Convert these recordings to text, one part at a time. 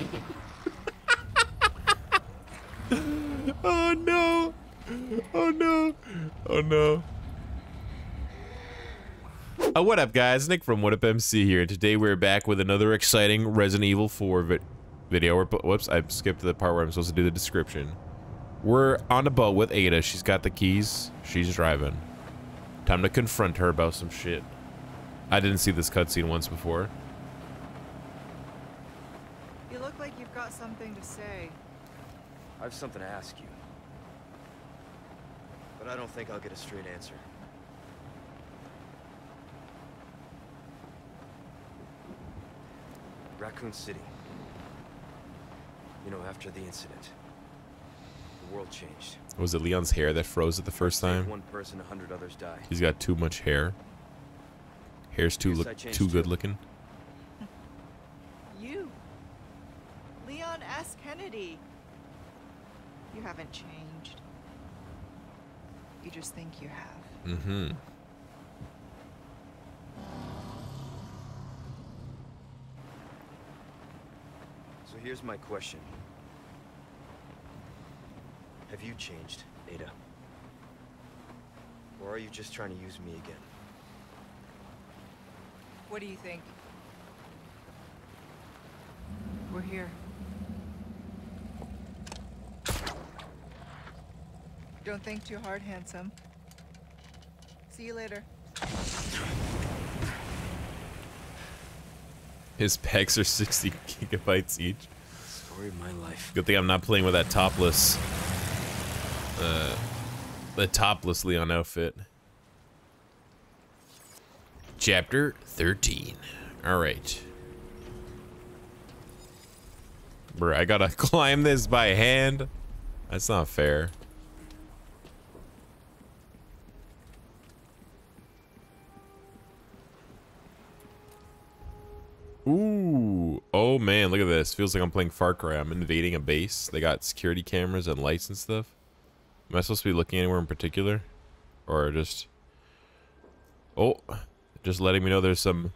oh no! Oh no! Oh no! Uh, what up, guys? Nick from What Up MC here, and today we're back with another exciting Resident Evil 4 vi video. We're, whoops, I skipped the part where I'm supposed to do the description. We're on a boat with Ada. She's got the keys. She's driving. Time to confront her about some shit. I didn't see this cutscene once before. You look like you've got something to say. I have something to ask you. But I don't think I'll get a straight answer. Raccoon City. You know, after the incident, the world changed. Was it Leon's hair that froze it the first time? One person, a hundred others die. He's got too much hair. Hair's too look too good too. looking. You. Leon S. Kennedy. You haven't changed. You just think you have. Mm-hmm. So here's my question. Have you changed, Ada? Or are you just trying to use me again? What do you think? We're here. Don't think too hard, handsome. See you later. His pecs are 60 gigabytes each. Story of my life. Good thing I'm not playing with that topless, uh, the topless Leon outfit. Chapter 13. All right. Bruh, I gotta climb this by hand. That's not fair. Ooh. Oh man, look at this. Feels like I'm playing Far Cry. I'm invading a base. They got security cameras and lights and stuff. Am I supposed to be looking anywhere in particular? Or just... Oh, just letting me know there's some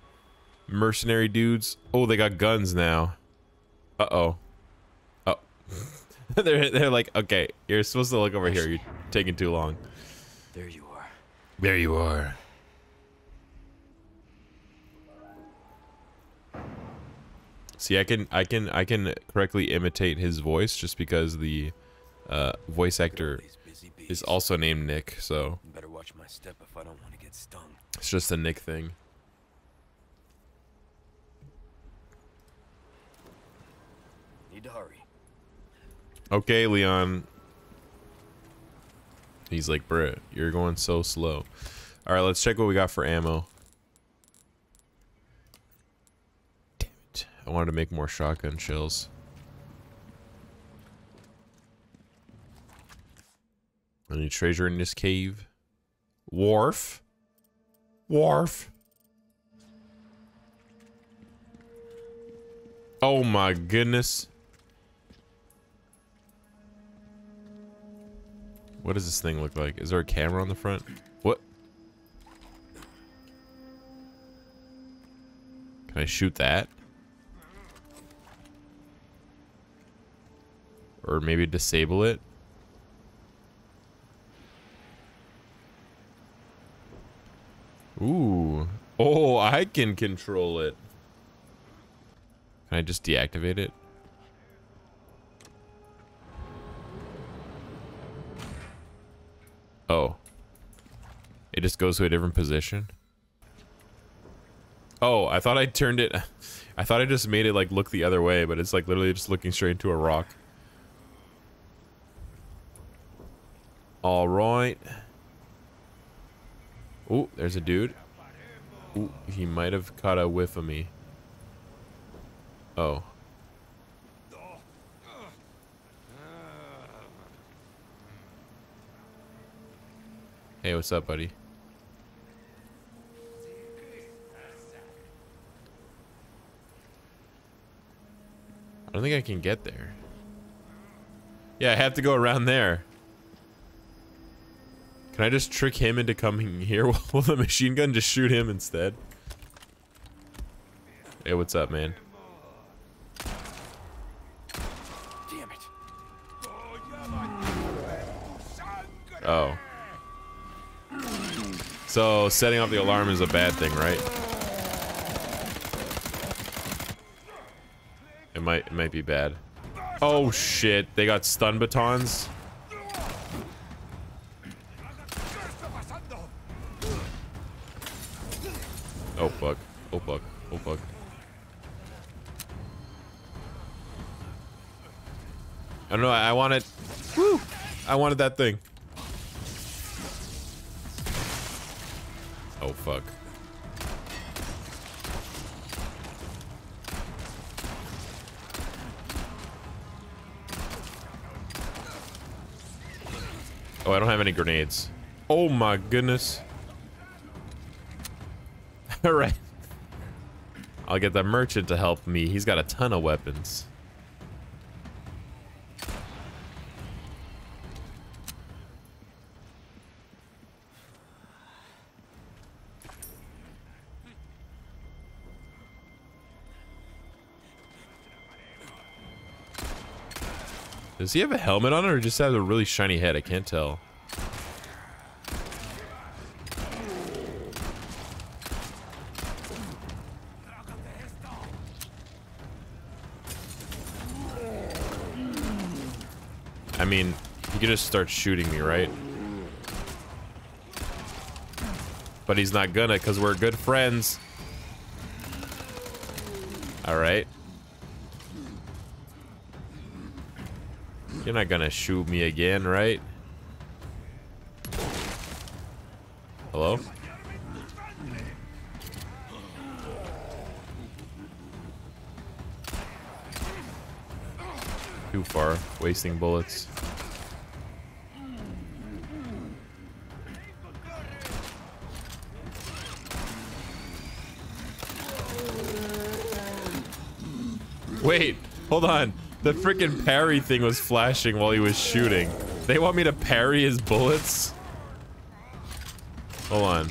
mercenary dudes. Oh, they got guns now. Uh-oh. Oh. they're, they're like, okay, you're supposed to look over here. You're taking too long. There you are. There you are. See, I can I can I can correctly imitate his voice just because the uh, voice actor These busy bees. is also named Nick, so Better watch my step if I don't want to get stung. it's just a Nick thing. Need to hurry. Okay, Leon. He's like, Britt, you're going so slow. All right, let's check what we got for ammo. Damn it. I wanted to make more shotgun shells. Any treasure in this cave? Wharf? Wharf? Oh my goodness. What does this thing look like? Is there a camera on the front? What? Can I shoot that? Or maybe disable it? Ooh. Oh, I can control it. Can I just deactivate it? Oh. It just goes to a different position? Oh, I thought I turned it... I thought I just made it, like, look the other way, but it's, like, literally just looking straight into a rock. Alright. Oh, there's a dude. Ooh, he might have caught a whiff of me. Oh. Hey, what's up, buddy? I don't think I can get there. Yeah, I have to go around there. Can I just trick him into coming here with a machine gun? Just shoot him instead. Hey, what's up, man? Damn it. Oh. So, setting off the alarm is a bad thing, right? It might, it might be bad. Oh, shit. They got stun batons? Don't know, I wanted Woo! I wanted that thing. Oh fuck. Oh, I don't have any grenades. Oh my goodness. Alright. I'll get the merchant to help me. He's got a ton of weapons. Does he have a helmet on or just have a really shiny head? I can't tell. I mean, he could just start shooting me, right? But he's not gonna because we're good friends. Alright. You're not gonna shoot me again, right? Hello? Too far, wasting bullets. Wait, hold on. The freaking parry thing was flashing while he was shooting. They want me to parry his bullets? Hold on.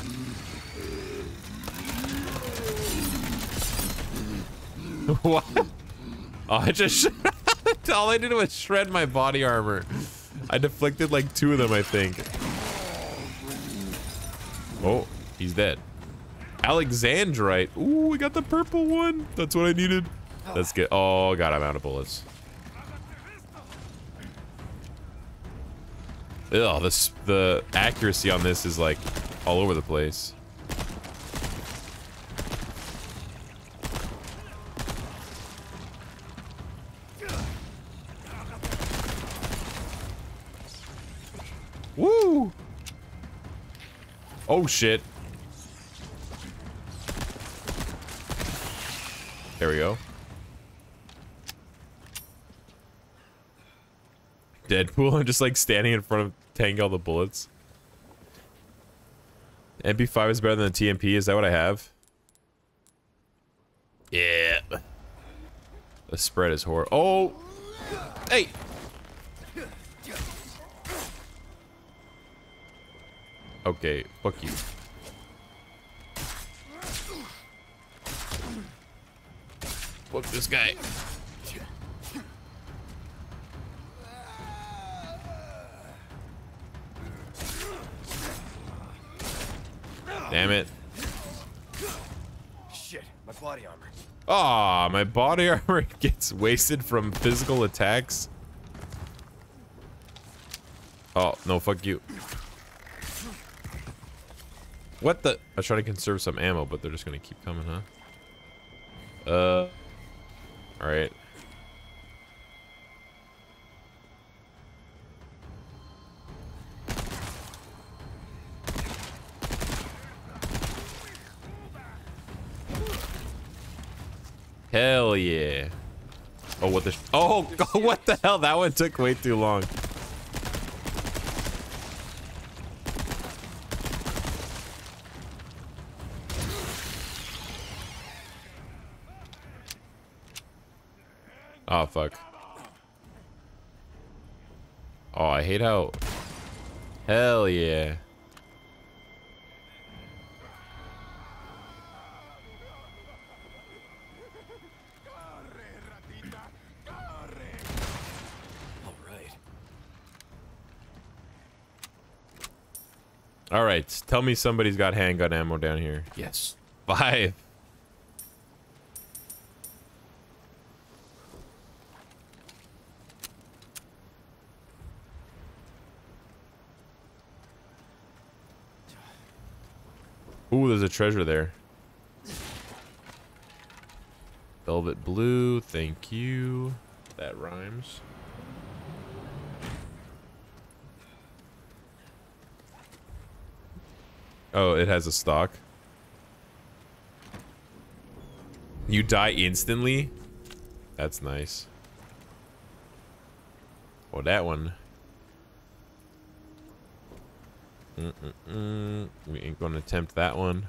what? Oh, I just... all I did was shred my body armor. I deflected like two of them, I think. Oh, he's dead. Alexandrite. Ooh, we got the purple one. That's what I needed. Let's get... Oh, God, I'm out of bullets. Ugh, this, the accuracy on this is like all over the place. Woo! Oh shit. There we go. Deadpool. I'm just like standing in front of tanking all the bullets. MP5 is better than the TMP. Is that what I have? Yeah. The spread is horrible. Oh! Hey! Okay, fuck you. Fuck this guy. Damn it. Shit, my body armor. Ah, my body armor gets wasted from physical attacks. Oh, no, fuck you. What the? I was trying to conserve some ammo, but they're just gonna keep coming, huh? Uh. Alright. Hell yeah. Oh, what the? oh, what the hell? That one took way too long. Oh, fuck. Oh, I hate how... Hell yeah. All right. All right, tell me somebody's got handgun ammo down here. Yes, five. Ooh, there's a treasure there. Velvet blue, thank you. That rhymes. Oh, it has a stock. You die instantly? That's nice. Oh, that one. Mm -mm -mm. We ain't gonna attempt that one.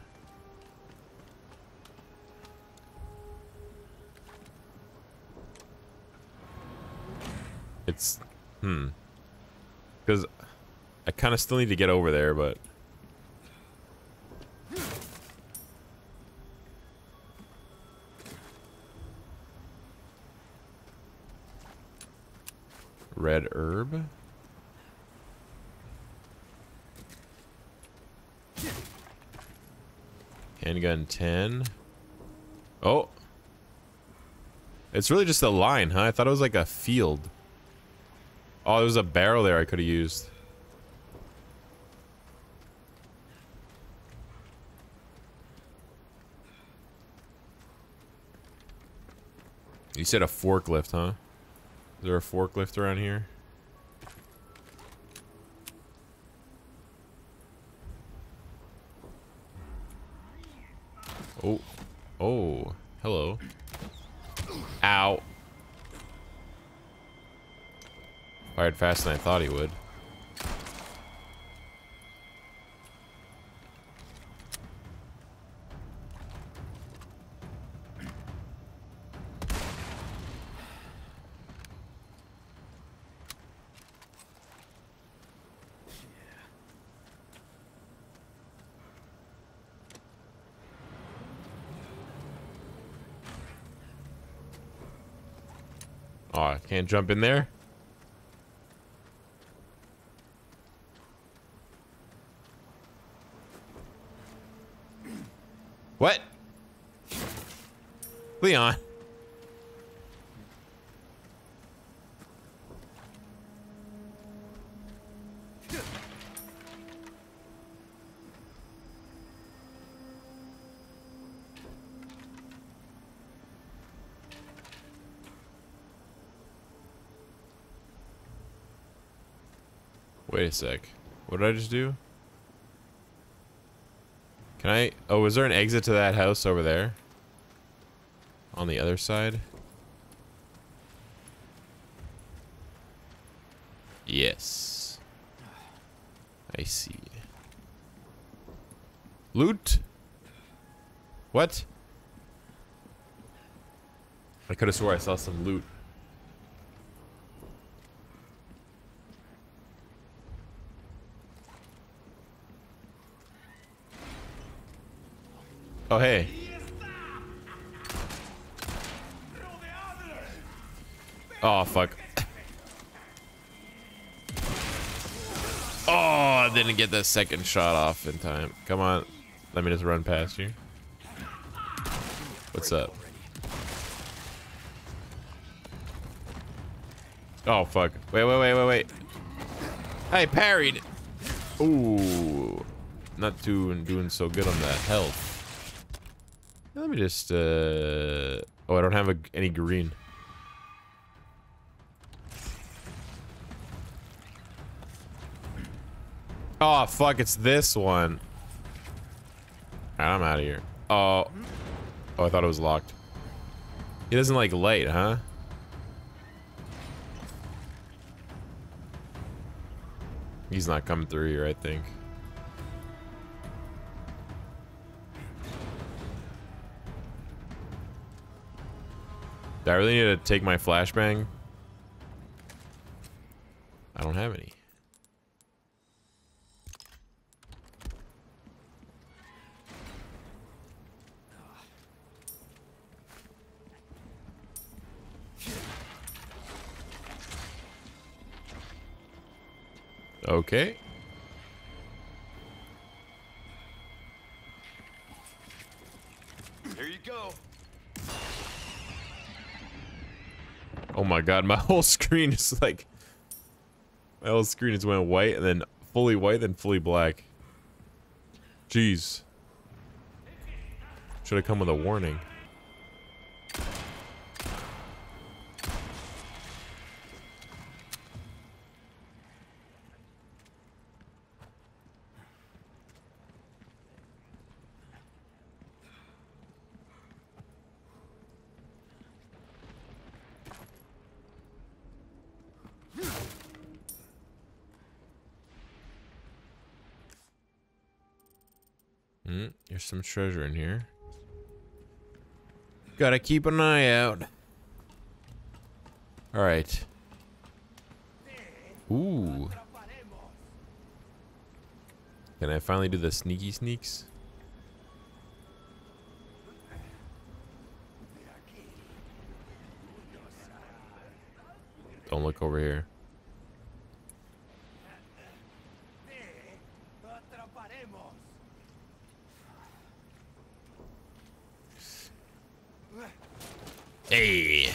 It's, hmm. Because I kind of still need to get over there, but... Red herb. Handgun 10. Oh. It's really just a line, huh? I thought it was like a field. Oh, there was a barrel there I could have used. You said a forklift, huh? Is there a forklift around here? Oh. Oh. Hello. Ow. Fired faster than I thought he would. Oh, I can't jump in there? What? Leon. Wait a sec. What did I just do? Can I... Oh, is there an exit to that house over there? On the other side? Yes. I see. Loot? What? I could have swore I saw some loot. Oh, hey. Oh, fuck. Oh, The second shot off in time. Come on. Let me just run past you. What's up? Oh, fuck. Wait, wait, wait, wait, wait. I parried. Ooh. Not doing, doing so good on that health. Let me just, uh... Oh, I don't have a, any green. Oh, fuck, it's this one. I'm out of here. Oh. Oh, I thought it was locked. He doesn't like light, huh? He's not coming through here, I think. Do I really need to take my flashbang? Okay. Here you go. Oh my god, my whole screen is like... My whole screen is went white and then fully white then fully black. Jeez. Should have come with a warning. Treasure in here. Gotta keep an eye out. Alright. Ooh. Can I finally do the sneaky sneaks? Don't look over here. Hey.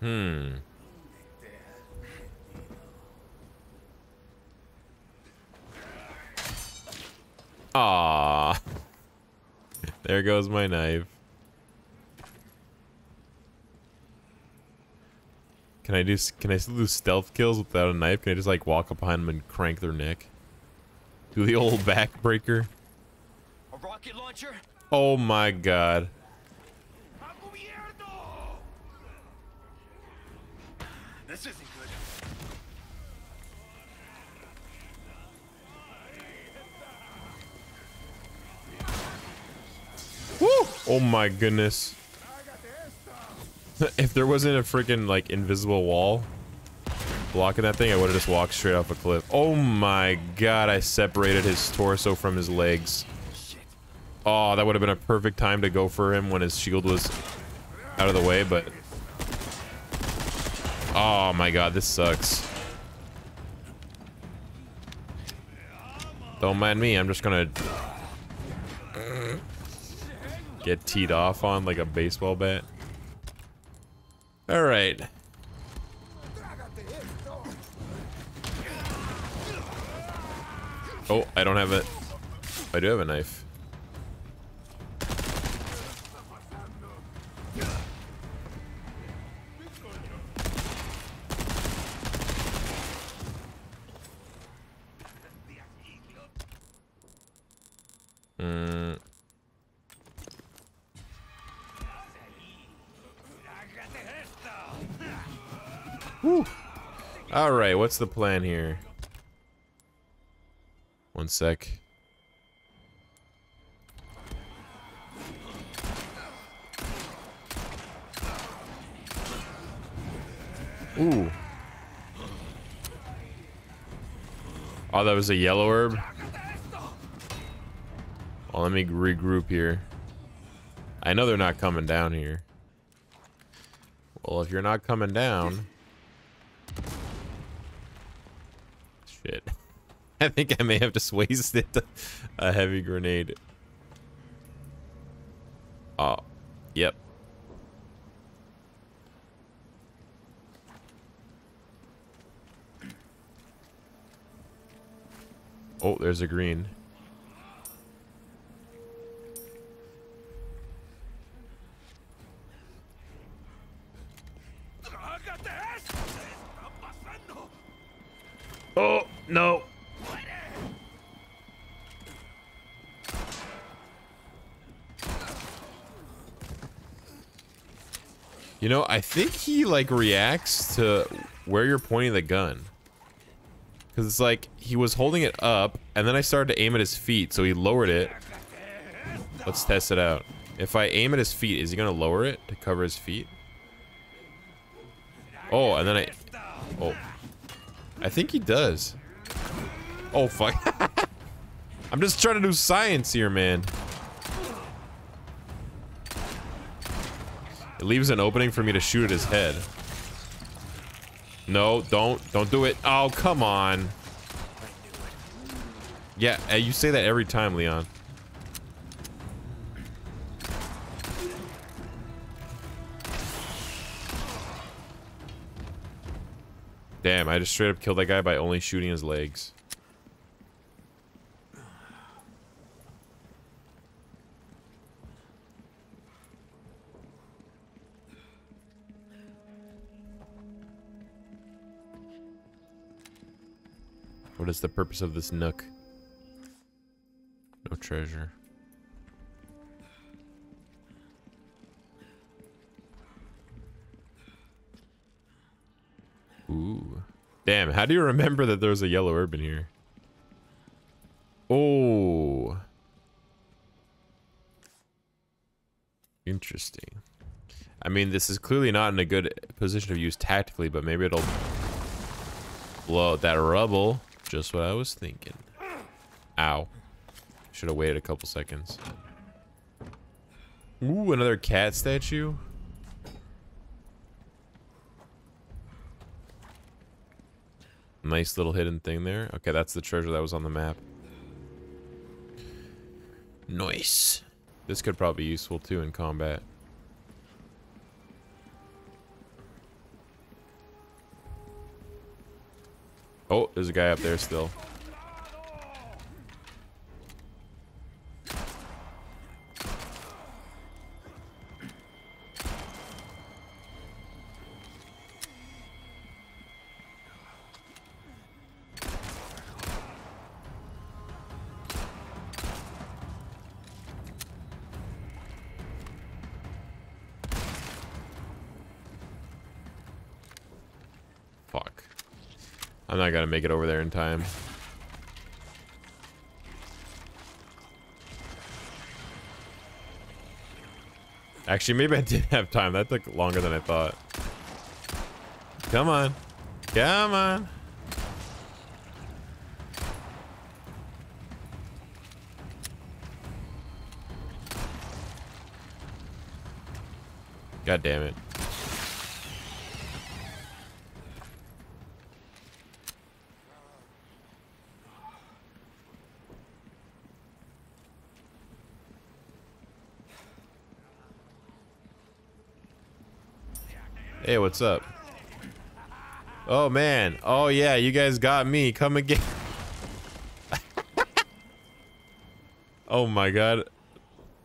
Hmm. Ah. There goes my knife. Can I do? Can I still do stealth kills without a knife? Can I just like walk up behind them and crank their neck? Do the old backbreaker? A rocket launcher? Oh my god. Oh my goodness. if there wasn't a freaking like invisible wall blocking that thing, I would have just walked straight off a cliff. Oh my god, I separated his torso from his legs. Oh, that would have been a perfect time to go for him when his shield was out of the way, but... Oh my god, this sucks. Don't mind me, I'm just gonna... Get teed off on like a baseball bat. Alright. Oh, I don't have it. I do have a knife. What's the plan here? One sec. Ooh. Oh, that was a yellow herb? Well, let me regroup here. I know they're not coming down here. Well, if you're not coming down... Shit. I think I may have just wasted a heavy grenade. Oh, yep. Oh, there's a green. Oh, no. You know, I think he like reacts to where you're pointing the gun. Cause it's like he was holding it up and then I started to aim at his feet, so he lowered it. Let's test it out. If I aim at his feet, is he gonna lower it to cover his feet? Oh, and then I Oh. I think he does. Oh fuck. I'm just trying to do science here, man. Leaves an opening for me to shoot at his head. No, don't. Don't do it. Oh, come on. Yeah, you say that every time, Leon. Damn, I just straight up killed that guy by only shooting his legs. What is the purpose of this nook? No treasure. Ooh. Damn, how do you remember that there was a yellow urban here? Oh. Interesting. I mean, this is clearly not in a good position to use tactically, but maybe it'll blow that rubble. Just what I was thinking. Ow. Should have waited a couple seconds. Ooh, another cat statue. Nice little hidden thing there. Okay, that's the treasure that was on the map. Nice. This could probably be useful too in combat. Oh, there's a guy up there still. I'm not gonna make it over there in time. Actually, maybe I did have time. That took longer than I thought. Come on. Come on. God damn it. Hey, what's up? Oh man. Oh yeah, you guys got me. Come again. oh my god.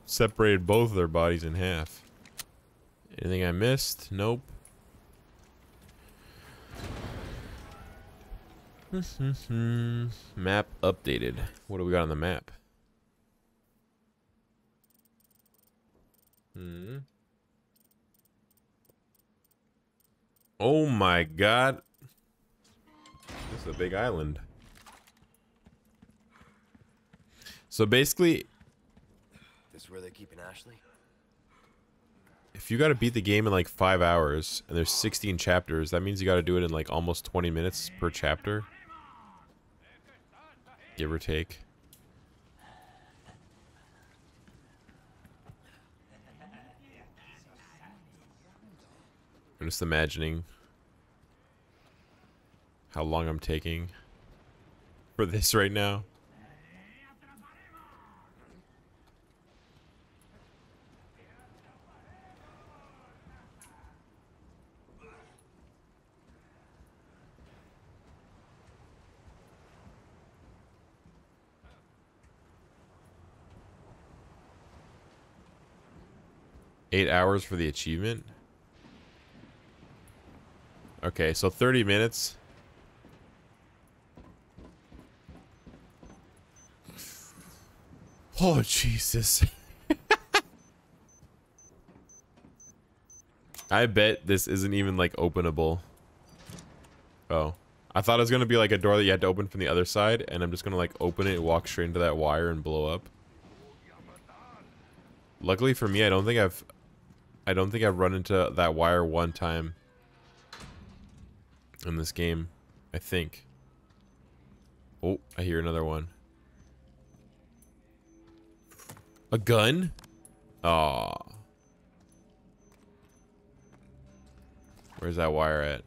Separated both of their bodies in half. Anything I missed? Nope. map updated. What do we got on the map? Hmm. Oh my god. This is a big island. So basically, This is where they're keeping Ashley? if you got to beat the game in like five hours and there's 16 chapters, that means you got to do it in like almost 20 minutes per chapter. Give or take. I'm just imagining how long I'm taking for this right now. Eight hours for the achievement? Okay, so 30 minutes. Oh, Jesus. I bet this isn't even, like, openable. Oh. I thought it was going to be, like, a door that you had to open from the other side, and I'm just going to, like, open it, walk straight into that wire, and blow up. Luckily for me, I don't think I've... I don't think I've run into that wire one time in this game. I think. Oh, I hear another one. A gun? Aw. Where's that wire at?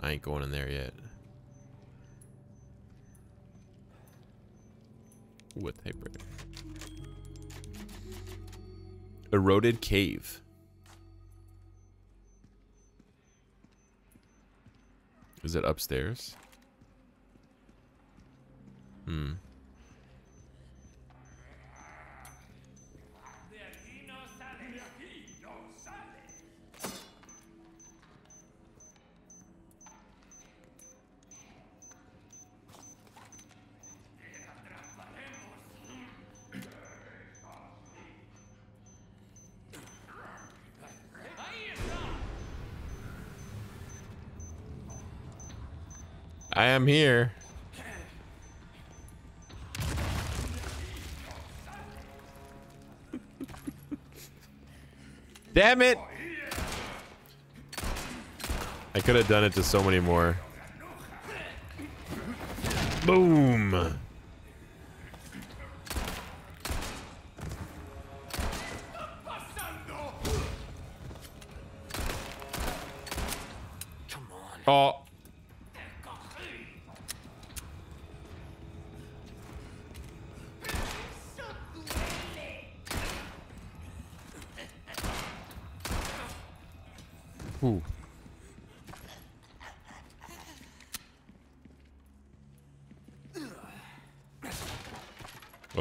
I ain't going in there yet. What typewriter? Eroded cave. Is it upstairs? Hmm. I am here. Damn it! I could have done it to so many more. Boom!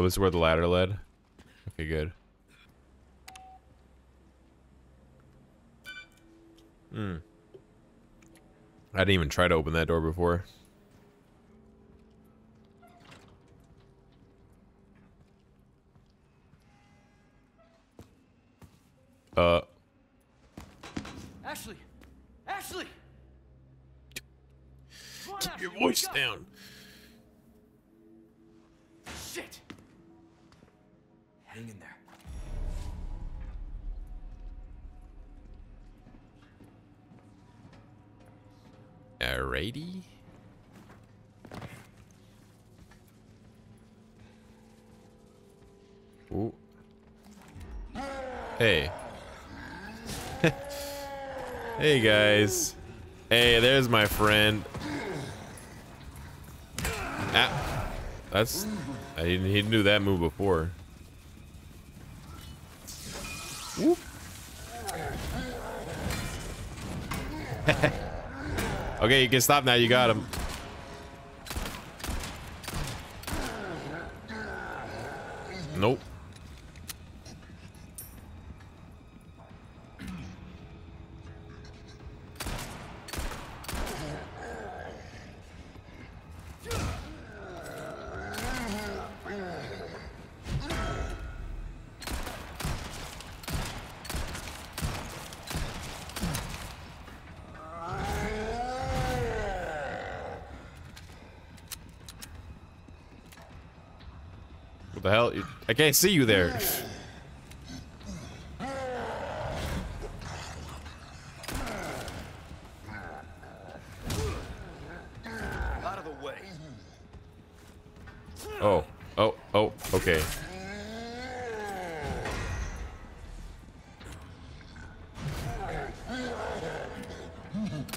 This is where the ladder led? Okay, good. Hmm. I didn't even try to open that door before. Uh, Ashley! Ashley! Keep your voice down. Shit! Alrighty. Ooh. Hey. hey guys. Hey, there's my friend. Ah, that's. I didn't. He didn't do that move before. Okay, you can stop now. You got him. Nope. What the hell? You- I can't see you there. Out of the way. Oh, oh, oh, okay.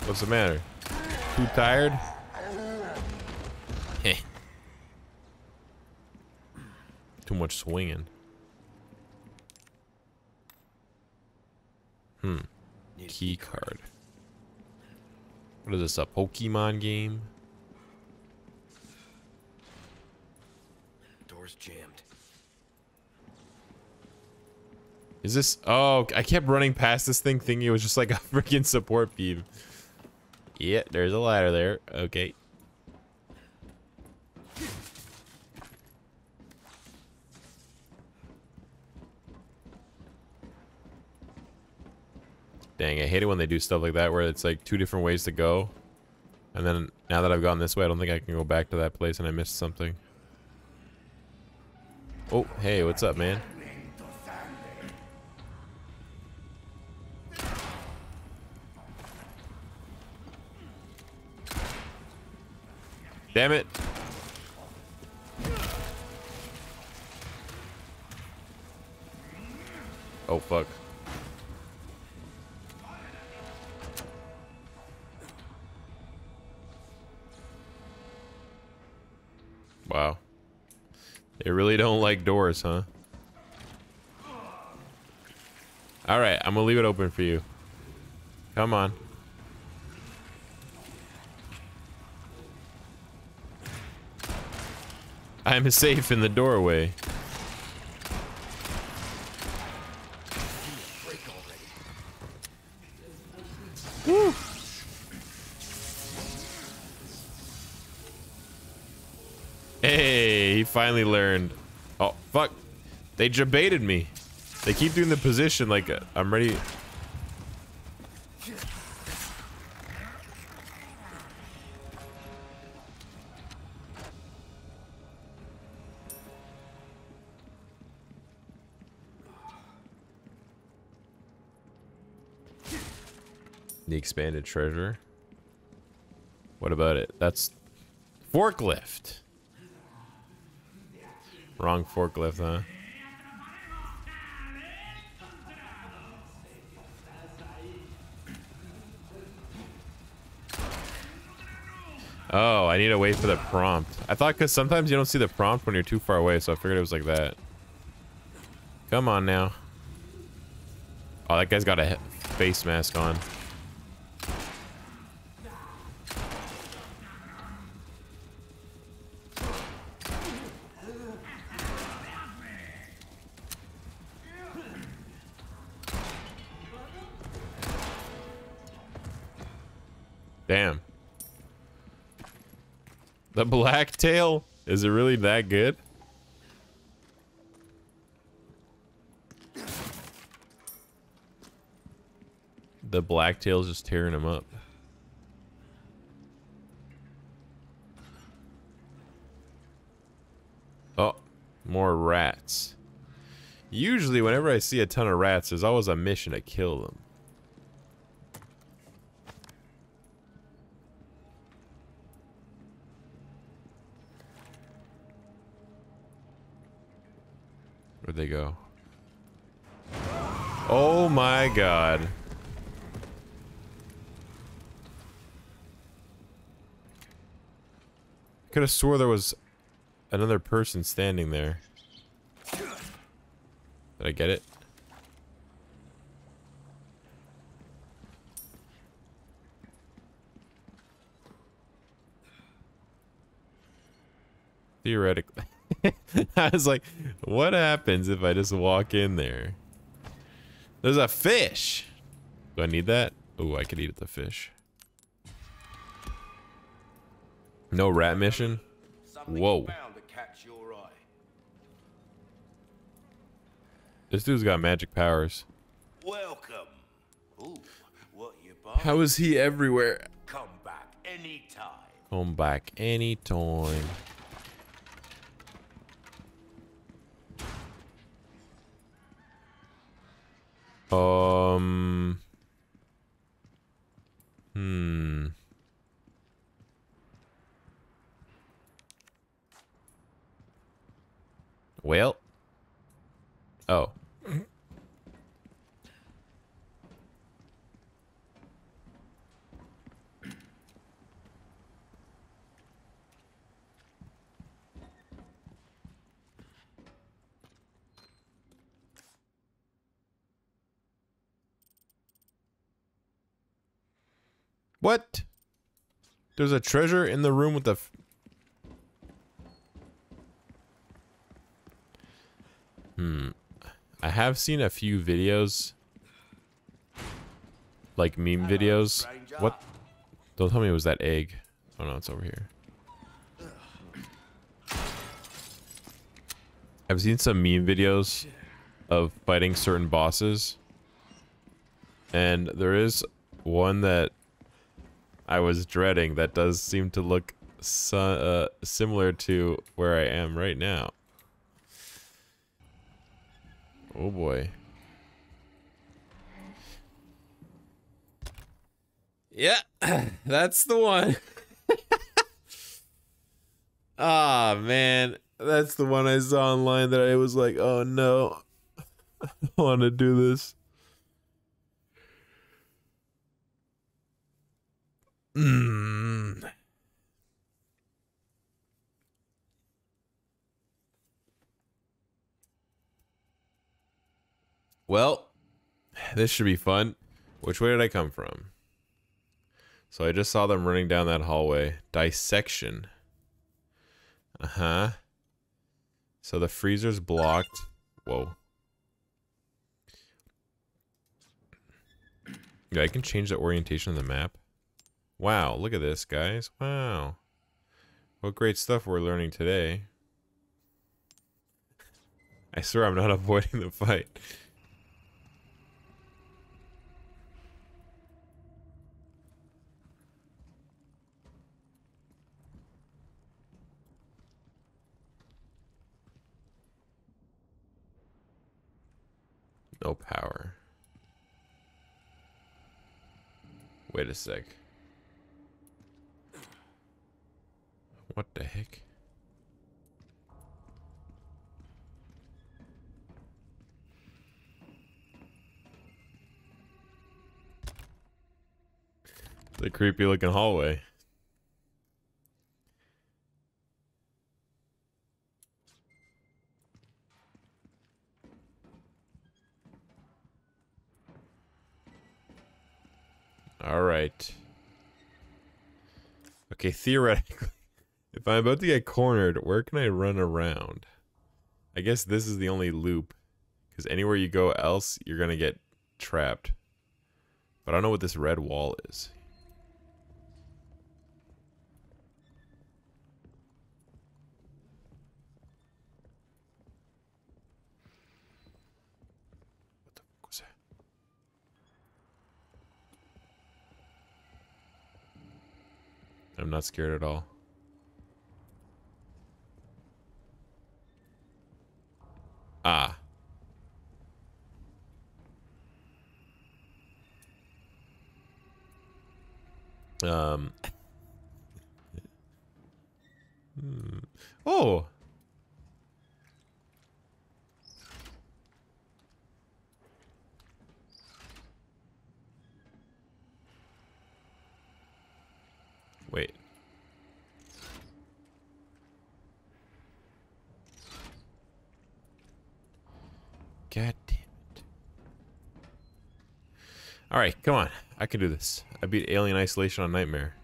What's the matter? Too tired? Heh. Too much swinging. Hmm. Key card. What is this? A Pokemon game? Door's jammed. Is this? Oh, I kept running past this thing thinking it was just like a freaking support beam. Yeah, there's a ladder there. Okay. Dang, I hate it when they do stuff like that where it's like two different ways to go. And then now that I've gone this way, I don't think I can go back to that place and I missed something. Oh, hey, what's up, man? Damn it. Oh, fuck. They really don't like doors, huh? Alright, I'm gonna leave it open for you. Come on. I'm safe in the doorway. Finally learned. Oh, fuck. They jebaited me. They keep doing the position like uh, I'm ready. The expanded treasure. What about it? That's forklift. Wrong forklift, huh? Oh, I need to wait for the prompt. I thought because sometimes you don't see the prompt when you're too far away, so I figured it was like that. Come on now. Oh, that guy's got a face mask on. The black tail? Is it really that good? The black tail's just tearing him up. Oh, more rats. Usually whenever I see a ton of rats, there's always a mission to kill them. They go? Oh my god. Could have swore there was another person standing there. Did I get it? Theoretically. I was like, what happens if I just walk in there? There's a fish. Do I need that? Oh, I could eat the fish. No rat mission? Whoa. This dude's got magic powers. Welcome. Ooh, what you How is he everywhere? Come back anytime. Come back anytime. Um. Hmm. Well. Oh. What? There's a treasure in the room with the. hmm. I have seen a few videos. Like meme videos. What? Don't tell me it was that egg. Oh no, it's over here. I've seen some meme videos of fighting certain bosses. And there is one that I was dreading that does seem to look so, uh, similar to where I am right now. Oh boy. Yeah, that's the one. Ah, oh, man. That's the one I saw online that I was like, oh no. I want to do this. Mm. Well, this should be fun. Which way did I come from? So I just saw them running down that hallway. Dissection. Uh huh. So the freezer's blocked. Whoa. Yeah, I can change the orientation of the map. Wow, look at this, guys. Wow. What great stuff we're learning today. I swear I'm not avoiding the fight. No power. Wait a sec. What the heck? The creepy looking hallway. All right. Okay, theoretically, if I'm about to get cornered, where can I run around? I guess this is the only loop. Because anywhere you go else, you're going to get trapped. But I don't know what this red wall is. I'm not scared at all. Ah. Um. Hmm. Oh. Wait. God damn it. Alright, come on. I can do this. I beat Alien Isolation on Nightmare.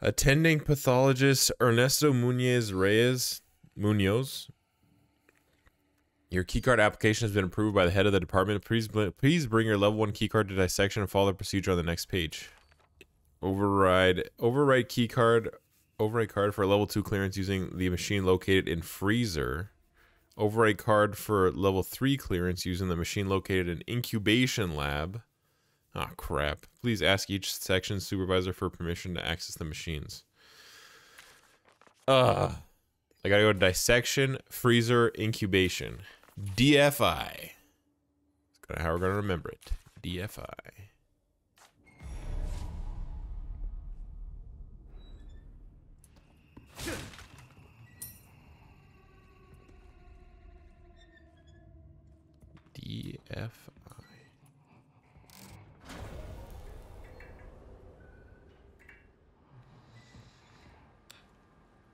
Attending pathologist Ernesto Munoz Reyes Munoz. Your keycard application has been approved by the head of the department. Please, please bring your level one keycard to dissection and follow the procedure on the next page. Override, override keycard, override card for level two clearance using the machine located in freezer. Override card for level three clearance using the machine located in incubation lab. Ah, crap. Please ask each section supervisor for permission to access the machines. Ugh. I gotta go to dissection, freezer, incubation. DFI. That's how we're gonna remember it. DFI. DFI.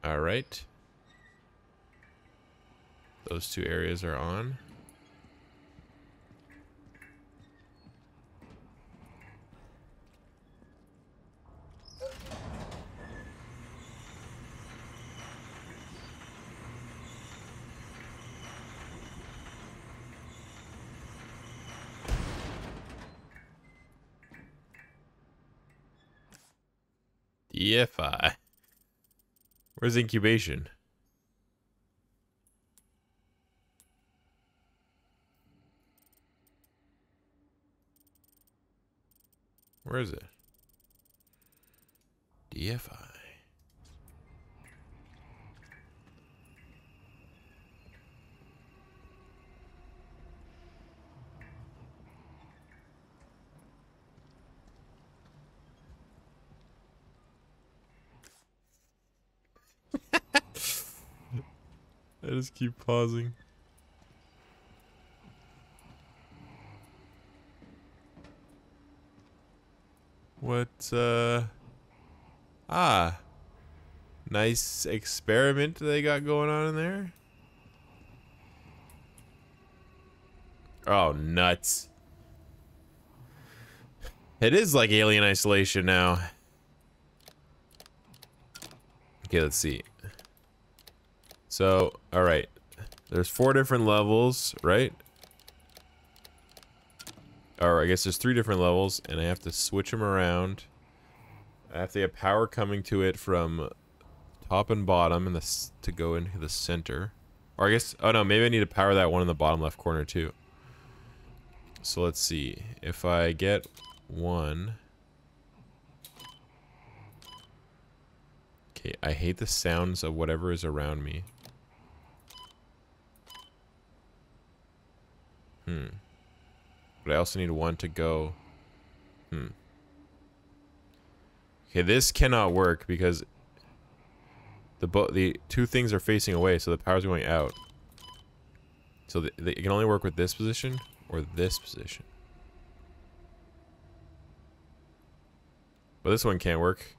All right. Those two areas are on. DFI. Where's incubation? Where is it? DFI. Just keep pausing. What, uh... Ah. Nice experiment they got going on in there. Oh, nuts. It is like Alien Isolation now. Okay, let's see. So, alright. There's four different levels, right? Or I guess there's three different levels, and I have to switch them around. I have to have power coming to it from top and bottom and this to go into the center. Or I guess, oh no, maybe I need to power that one in the bottom left corner too. So let's see. If I get one... Okay, I hate the sounds of whatever is around me. Hmm. But I also need one to go. Hmm. Okay, this cannot work because the the two things are facing away, so the power's going out. So the, the, it can only work with this position or this position. But this one can't work.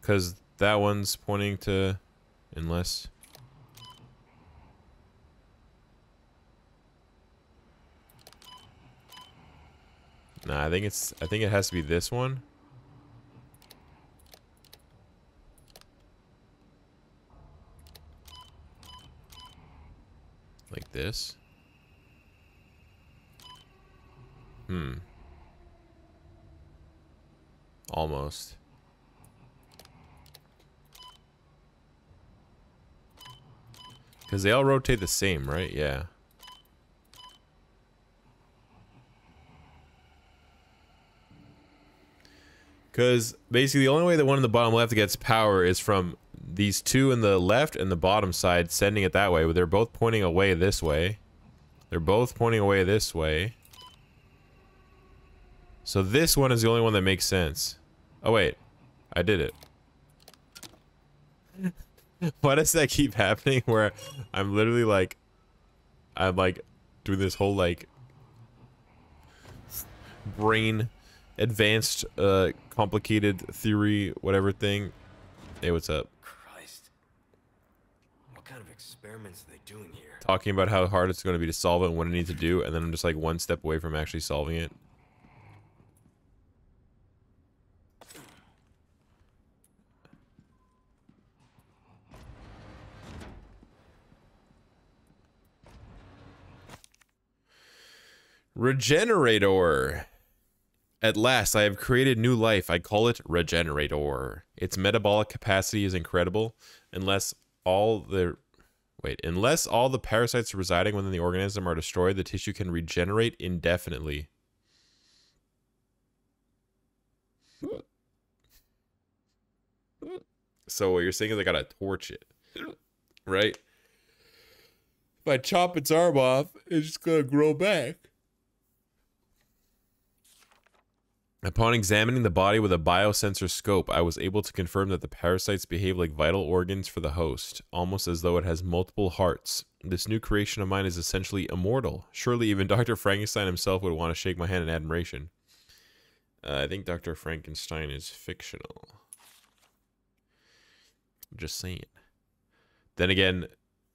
Because that one's pointing to... Unless... Nah, I think it's... I think it has to be this one. Like this. Hmm. Almost. Because they all rotate the same, right? Yeah. Because basically the only way that one in the bottom left gets power is from these two in the left and the bottom side sending it that way. But they're both pointing away this way. They're both pointing away this way. So this one is the only one that makes sense. Oh wait, I did it. Why does that keep happening where I'm literally like, I'm like doing this whole like brain advanced uh complicated theory whatever thing. Hey, what's up? Christ. What kind of experiments are they doing here? Talking about how hard it's going to be to solve it and what I need to do, and then I'm just like one step away from actually solving it. Regenerator. At last, I have created new life. I call it Regenerator. Its metabolic capacity is incredible. Unless all the wait, unless all the parasites residing within the organism are destroyed, the tissue can regenerate indefinitely. So what you're saying is I gotta torch it, right? If I chop its arm off, it's just gonna grow back. Upon examining the body with a biosensor scope, I was able to confirm that the parasites behave like vital organs for the host, almost as though it has multiple hearts. This new creation of mine is essentially immortal. Surely even Dr. Frankenstein himself would want to shake my hand in admiration. Uh, I think Dr. Frankenstein is fictional. Just saying. Then again,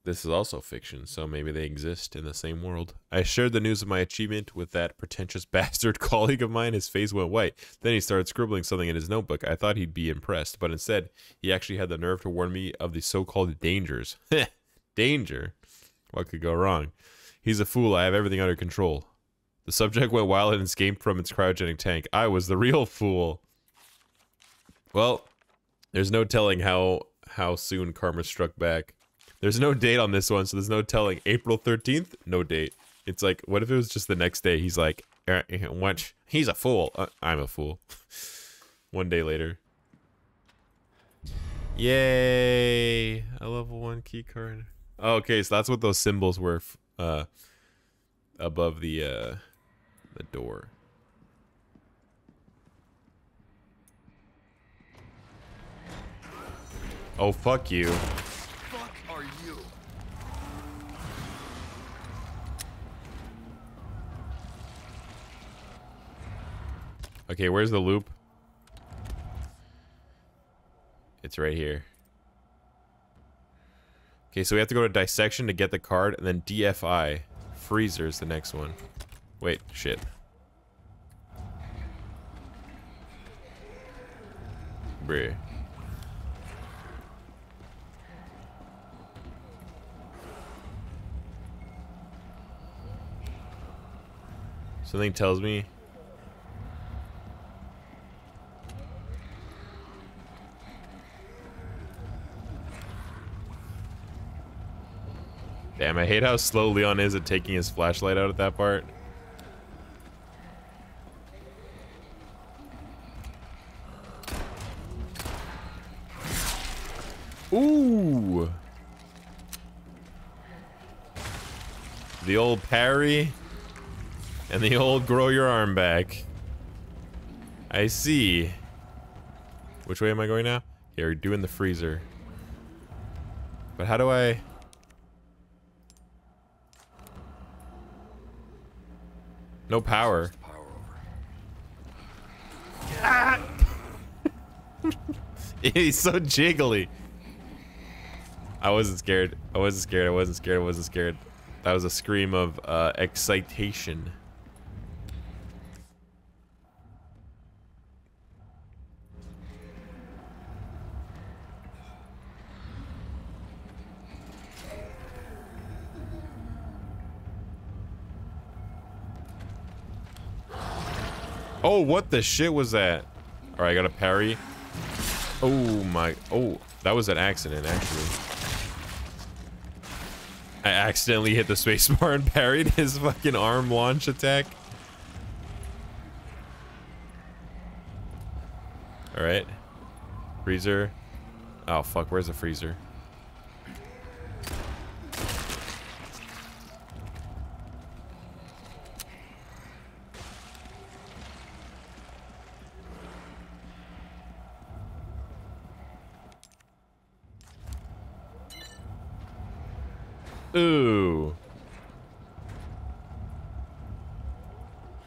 this is also fiction, so maybe they exist in the same world. I shared the news of my achievement with that pretentious bastard colleague of mine. His face went white. Then he started scribbling something in his notebook. I thought he'd be impressed, but instead, he actually had the nerve to warn me of the so called dangers. Danger? What could go wrong? He's a fool. I have everything under control. The subject went wild and escaped from its cryogenic tank. I was the real fool. Well, there's no telling how how soon karma struck back. There's no date on this one, so there's no telling. April 13th, no date. It's like, what if it was just the next day? He's like, "Eh, eh, what? He's a fool. Uh, I'm a fool. one day later. Yay! A level one key card. Oh, okay, so that's what those symbols were f- uh, above the uh, the door. Oh, fuck you. Fuck are you? Okay, where's the loop? It's right here. Okay, so we have to go to dissection to get the card, and then DFI. Freezer is the next one. Wait, shit. Bruh. Something tells me Damn, I hate how slow Leon is at taking his flashlight out at that part. Ooh. The old parry and the old grow your arm back. I see. Which way am I going now? Here, we're doing the freezer. But how do I... No power. Over. He's so jiggly. I wasn't scared. I wasn't scared. I wasn't scared. I wasn't scared. That was a scream of uh, excitation. Oh, what the shit was that? Alright, I got a parry. Oh my, oh, that was an accident actually. I accidentally hit the spacebar and parried his fucking arm launch attack. Alright. Freezer. Oh fuck, where's the freezer? Ooh.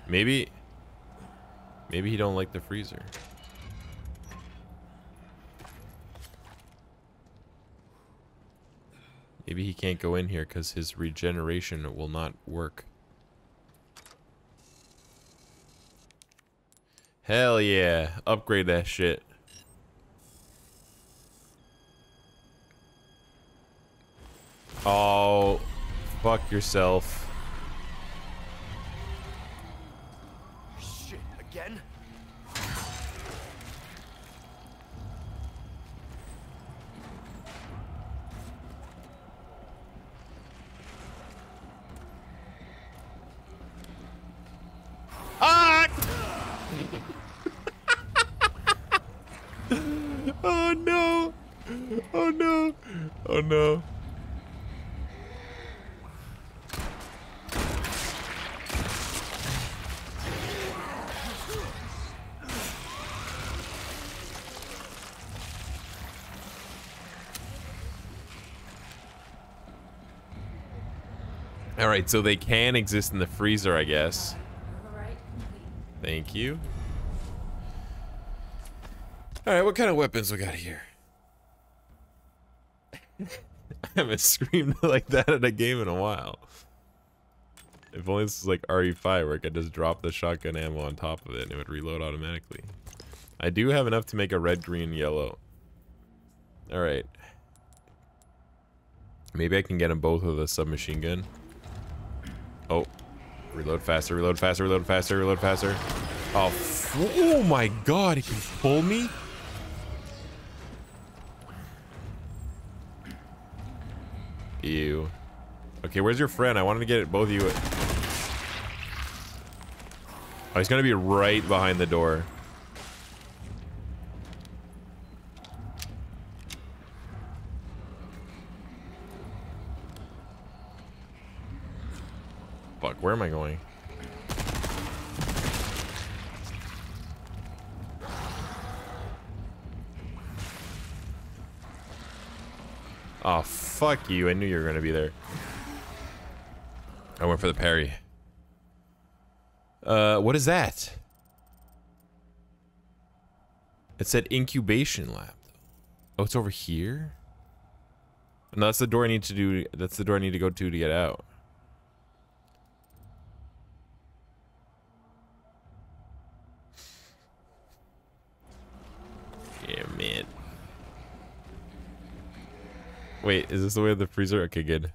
Maybe. Maybe he don't the freezer. Maybe he can't go in here because his regeneration will not work. Hell yeah. Upgrade that shit. Oh, fuck yourself. Shit, again? Ah! oh no! Oh no! Oh no! So they can exist in the freezer, I guess. Thank you. All right, what kind of weapons we got here? I haven't screamed like that in a game in a while. If only this was like RE5 where I could just drop the shotgun ammo on top of it and it would reload automatically. I do have enough to make a red, green, yellow. Alright. Maybe I can get them both with a submachine gun. Oh. Reload faster, reload faster, reload faster, reload faster. Oh, oh my god, he can pull me? Ew. Okay, where's your friend? I wanted to get both of you. Oh, he's gonna be right behind the door. Fuck, where am I going? Oh, fuck you. I knew you were going to be there. I went for the parry. Uh, what is that? It said incubation lab. Oh, it's over here? No, that's the door I need to do. That's the door I need to go to to get out. Yeah, man. Wait, is this the way of the freezer? Okay, good.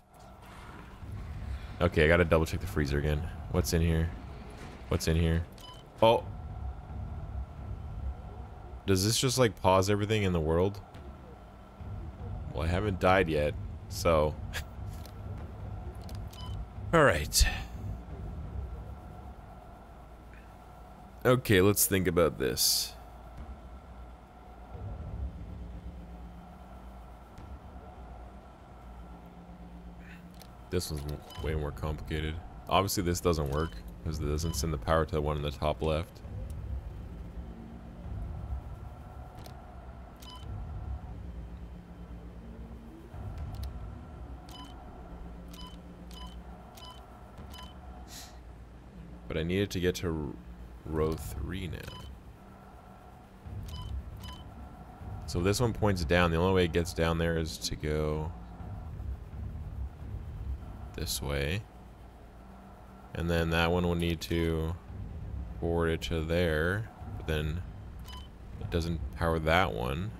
Okay, I gotta double check the freezer again. What's in here? What's in here? Oh. Does this just like pause everything in the world? Well, I haven't died yet, so. Alright. Okay, let's think about this. This one's way more complicated. Obviously this doesn't work, because it doesn't send the power to the one in the top left. But I needed to get to row 3 now. So this one points down. The only way it gets down there is to go this way. And then that one will need to forward it to there. But then it doesn't power that one.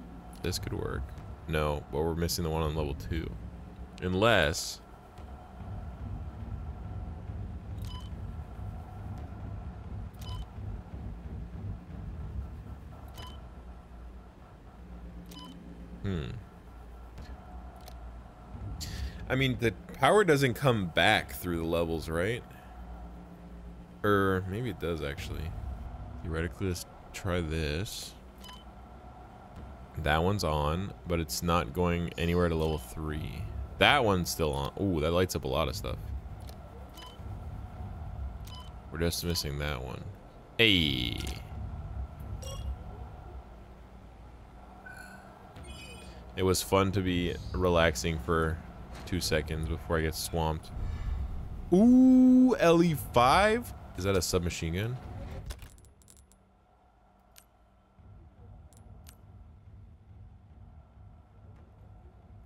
This could work. No, but we're missing the one on level 2. Unless... Hmm. I mean, the power doesn't come back through the levels, right? Or maybe it does actually. Theoretically, let's try this. That one's on, but it's not going anywhere to level 3. That one's still on. Ooh, that lights up a lot of stuff. We're just missing that one. Hey. It was fun to be relaxing for two seconds before I get swamped. Ooh, LE5? Is that a submachine gun?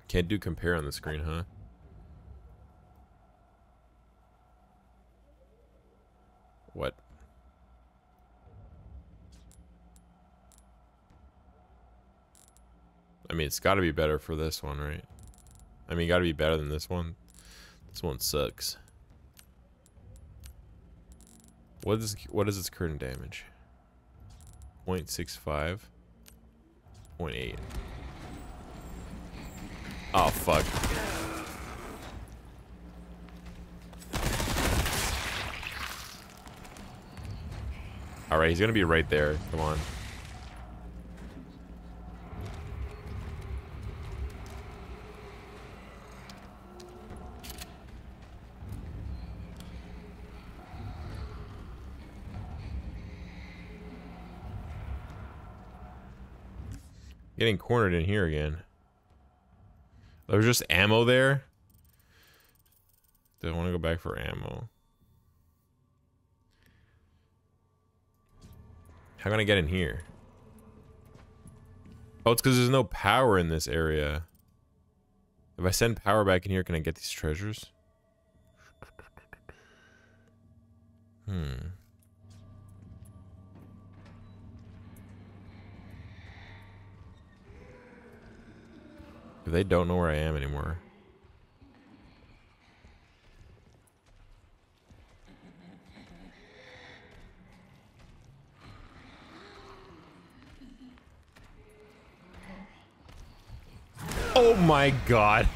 Can't do compare on the screen, huh? What? I mean, it's got to be better for this one, right? I mean, got to be better than this one. This one sucks. What is what is its current damage? 0.65. 0.8. Oh fuck. All right, he's gonna be right there. Come on. Getting cornered in here again. There's just ammo there. Do I want to go back for ammo? How can I get in here? Oh, it's because there's no power in this area. If I send power back in here, can I get these treasures? Hmm. They don't know where I am anymore. Oh my god.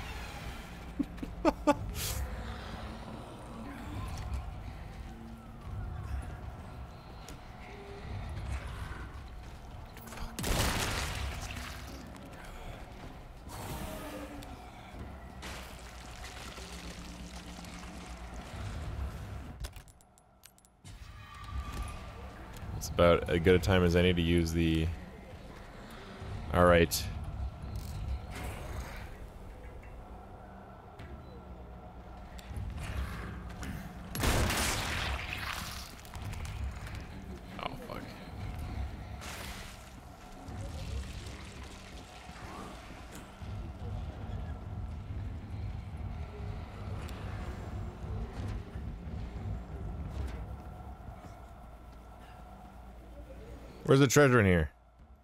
About as good a time as any to use the... Alright. Where's the treasure in here?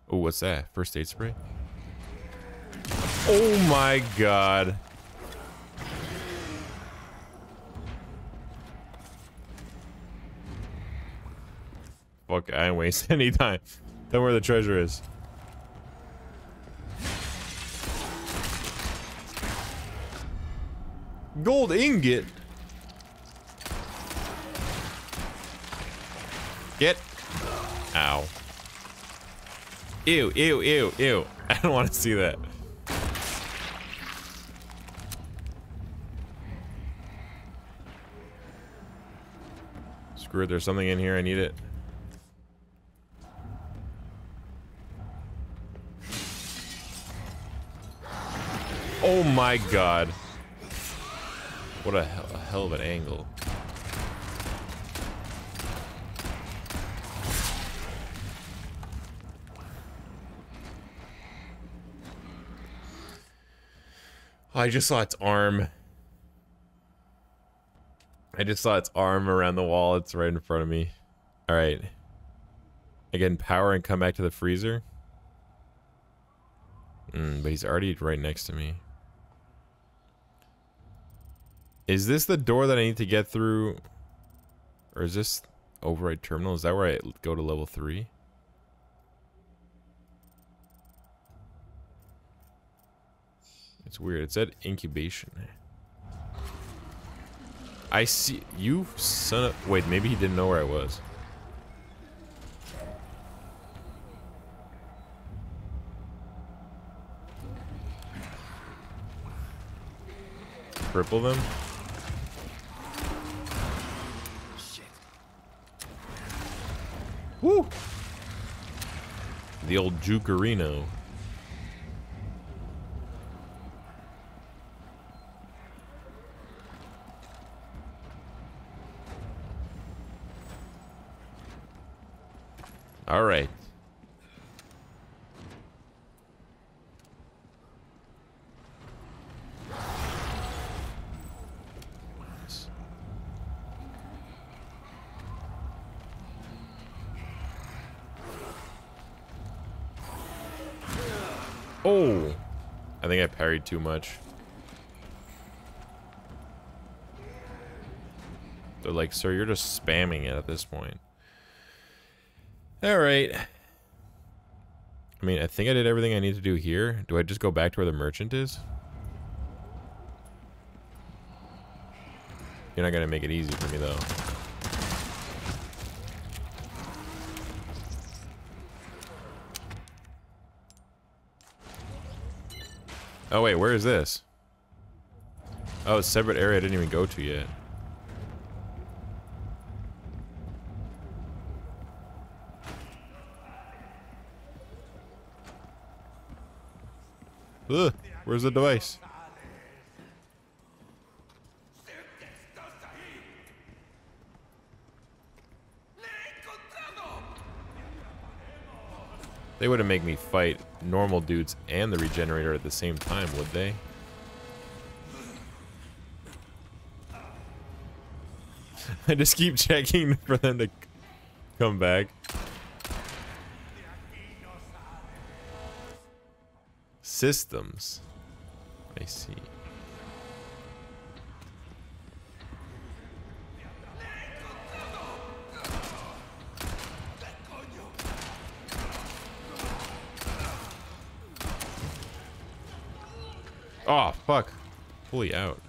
Oh, what's that? First aid spray? Oh my god. Fuck, I ain't waste any time. Tell me where the treasure is. Gold ingot? Get. Ow. Ew, ew, ew, ew. I don't want to see that. Screw it, there's something in here, I need it. Oh my god. What a hell, a hell of an angle. I just saw its arm. I just saw its arm around the wall. It's right in front of me. All right. Again, power and come back to the freezer. Mm, but he's already right next to me. Is this the door that I need to get through? Or is this override terminal? Is that where I go to level 3? It's weird. It said incubation. I see. You son of. Wait, maybe he didn't know where I was. Cripple them? Shit. Woo! The old Jukerino. All right. Oh, I think I parried too much. They're like, sir, you're just spamming it at this point. All right. I mean, I think I did everything I need to do here. Do I just go back to where the merchant is? You're not to make it easy for me, though. Oh, wait, where is this? Oh, separate area I didn't even go to yet. Ugh, where's the device? They wouldn't make me fight normal dudes and the regenerator at the same time, would they? I just keep checking for them to come back. Systems. I see. Oh, fuck. Fully out.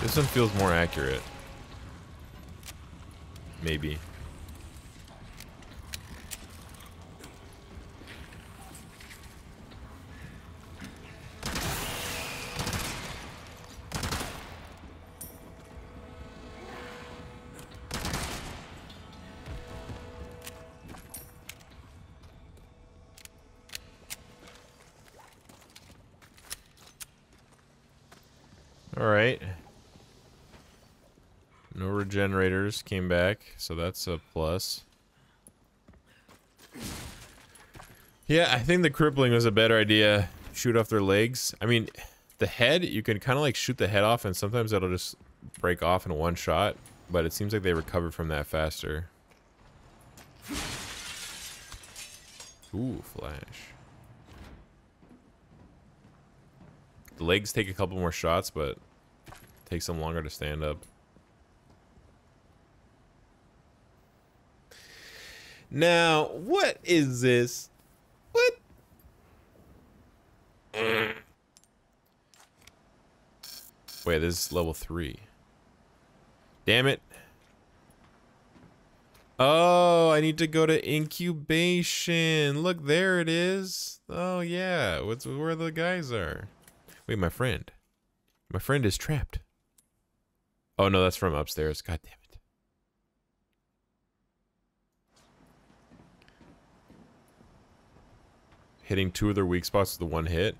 This one feels more accurate. Maybe. Came back, so that's a plus. Yeah, I think the crippling was a better idea. Shoot off their legs. I mean, The head, you can kind of like shoot the head off, and sometimes it'll just break off in one shot. But it seems like they recover from that faster. Ooh, flash. The legs take a couple more shots, but takes them longer to stand up. Now, what is this? What? Wait, this is level three. Damn it. Oh, I need to go to incubation. Look, there it is. Oh yeah, what's where the guys are? Wait, my friend. My friend is trapped. Oh no, that's from upstairs. God damn. Hitting two of their weak spots with the one hit.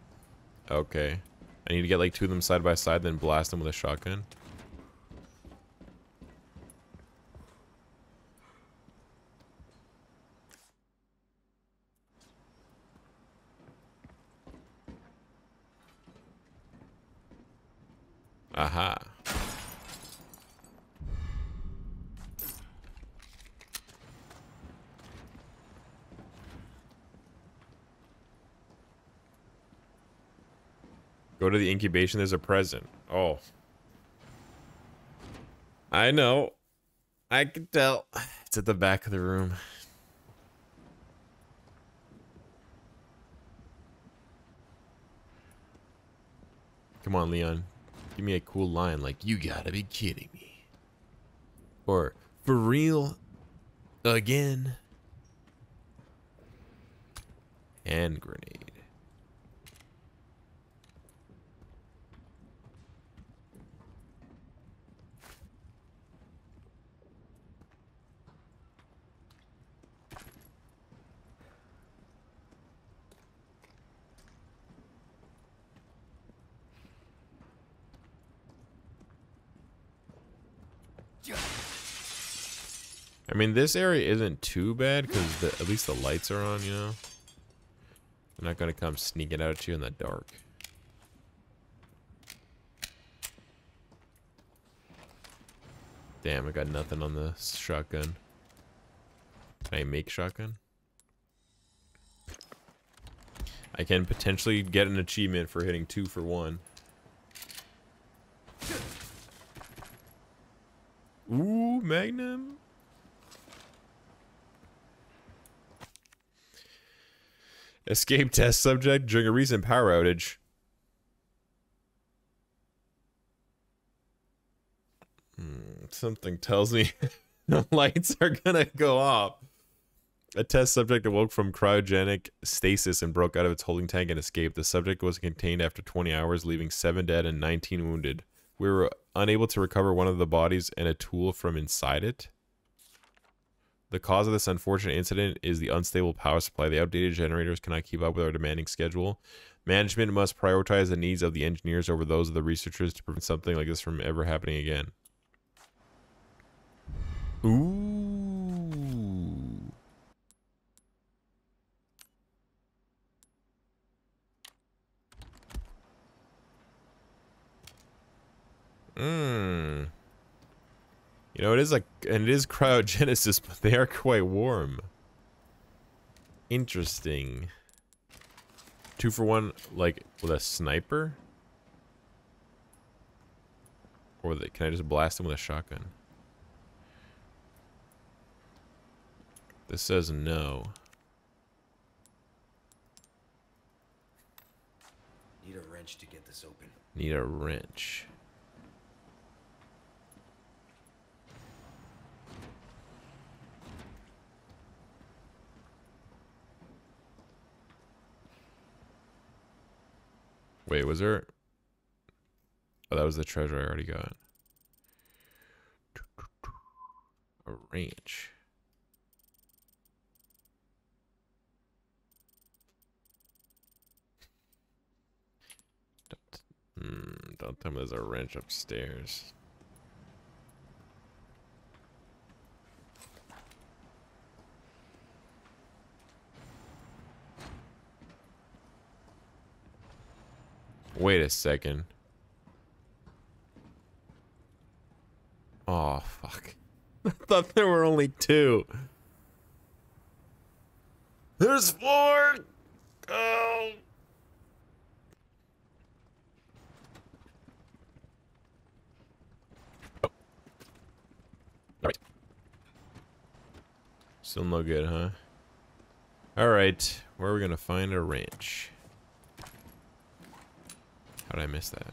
Okay. I need to get like two of them side by side, then blast them with a shotgun. Aha. Go to the incubation, there's a present. Oh. I know. I can tell. It's at the back of the room. Come on, Leon. Give me a cool line like, you gotta be kidding me. Or, for real? Again? Hand grenade. I mean, this area isn't too bad because at least the lights are on, you know? They're not going to come sneaking out at you in the dark. Damn, I got nothing on the shotgun. Can I make shotgun? I can potentially get an achievement for hitting two for one. Ooh, Magnum. Escape test subject during a recent power outage. Hmm, something tells me the lights are gonna go off. A test subject awoke from cryogenic stasis and broke out of its holding tank and escaped. The subject was contained after 20 hours, leaving 7 dead and 19 wounded. We were unable to recover one of the bodies and a tool from inside it. The cause of this unfortunate incident is the unstable power supply. The outdated generators cannot keep up with our demanding schedule. Management must prioritize the needs of the engineers over those of the researchers to prevent something like this from ever happening again. Ooh. Mmm. You know, it is like, and it is cryogenesis, but they are quite warm. Interesting. Two for one, like, with a sniper? Or the, can I just blast them with a shotgun? This says no. Need a wrench to get this open. Need a wrench. Wait, was there? Oh, that was the treasure I already got. A ranch. Don't, mm, don't tell me there's a wrench upstairs. Wait a second. Oh, fuck. I thought there were only two. There's four! Oh! Alright. Still no good, huh? Alright, where are we gonna find a ranch? How did I miss that?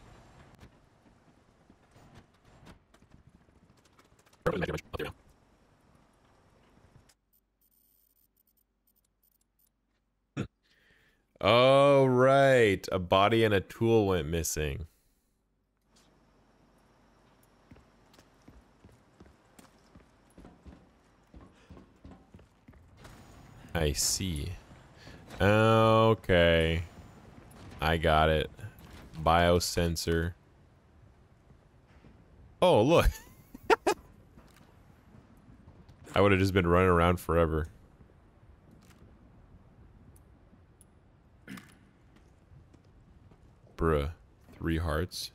Oh, right. A body and a tool went missing. I see. Okay. I got it. Biosensor. Oh, look. I would have just been running around forever. Bruh. Three hearts.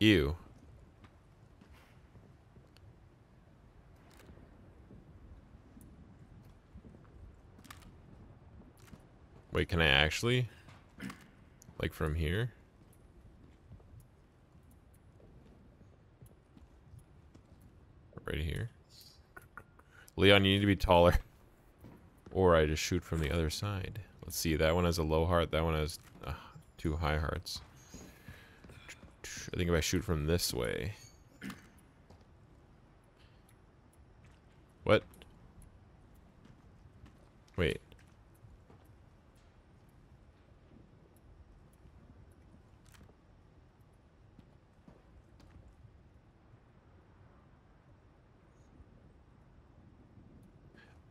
Ew. Wait, can I actually? Like from here? Right here. Leon, you need to be taller. Or I just shoot from the other side. Let's see, that one has a low heart, that one has uh, two high hearts. I think if I shoot from this way. What? Wait.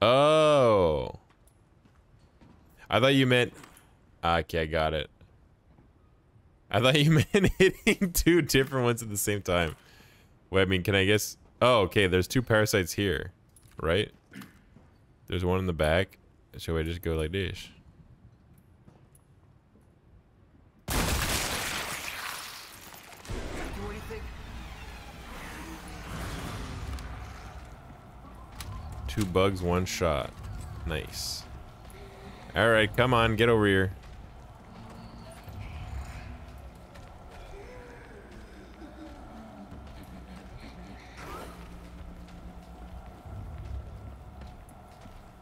Oh. I thought you meant... Okay, I got it. I thought you meant hitting two different ones at the same time. Wait, I mean, can I guess... Oh, okay, there's two parasites here, right? There's one in the back. So I just go like this? Two bugs, one shot. Nice. Alright, come on, get over here.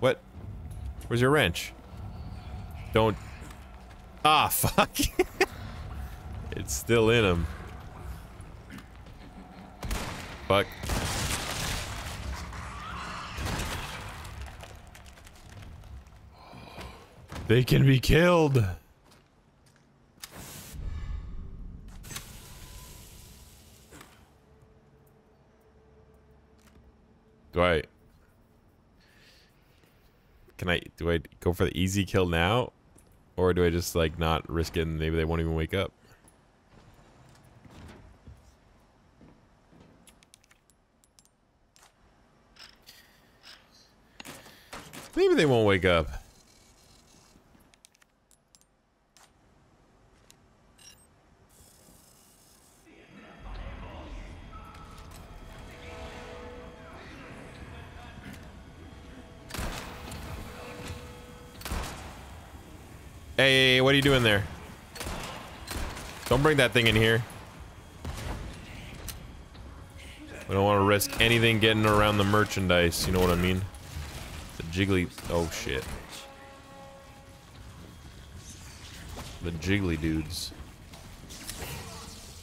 What? Where's your wrench? Don't... Ah, fuck. it's still in him. Fuck. They can be killed. Do I... Can I... Do I go for the easy kill now? Or do I just, like, not risk it and maybe they won't even wake up? Maybe they won't wake up. You doing there? Don't bring that thing in here. We don't want to risk anything getting around the merchandise, you know what I mean? The jiggly... Oh, shit. The jiggly dudes.